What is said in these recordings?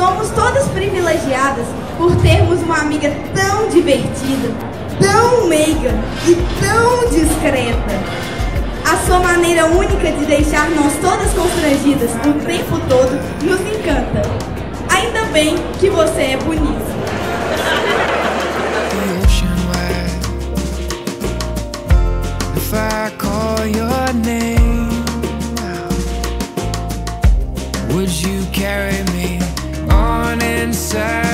Somos todas privilegiadas por termos uma amiga tão divertida, tão meiga e tão discreta. A sua maneira única de deixar nós todas constrangidas o tempo todo nos encanta. Ainda bem que você é bonita. would you carry me on inside?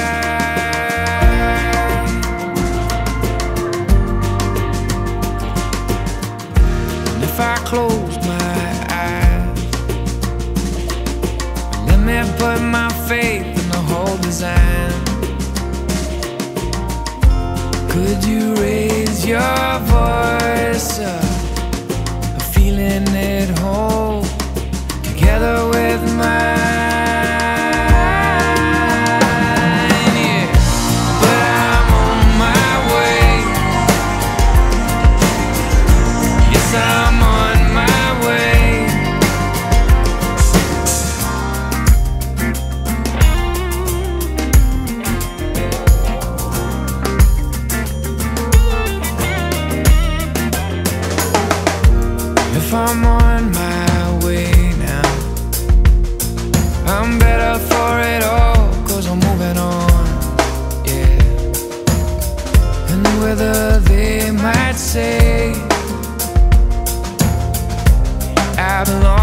If I close my eyes, let me put my faith in the whole design. Could you raise your voice up? I'm on my way now. I'm better for it all Cause I'm moving on, yeah. And whether they might say I belong